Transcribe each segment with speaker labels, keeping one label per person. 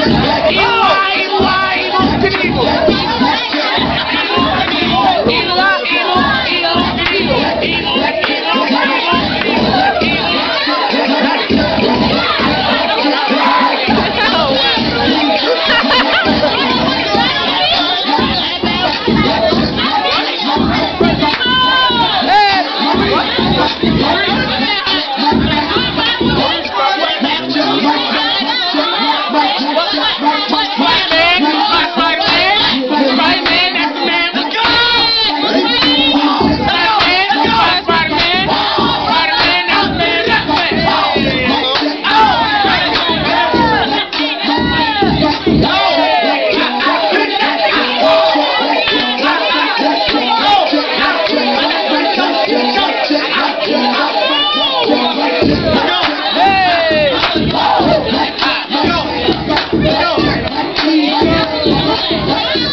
Speaker 1: Oh! Thank you.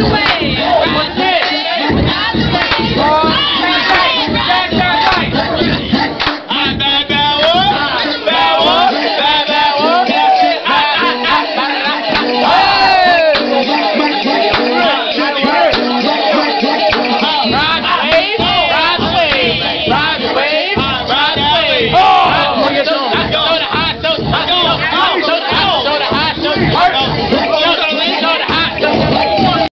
Speaker 1: away.